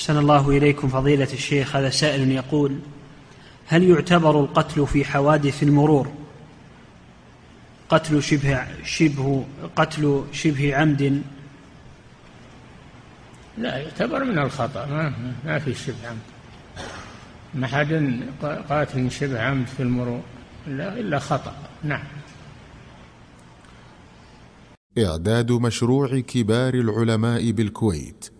أحسن الله إليكم فضيلة الشيخ هذا سائل يقول هل يعتبر القتل في حوادث المرور قتل شبه شبه قتل شبه عمد؟ لا يعتبر من الخطأ ما, ما في شبه عمد. ما حد قاتل شبه عمد في المرور إلا, إلا خطأ. نعم. إعداد مشروع كبار العلماء بالكويت.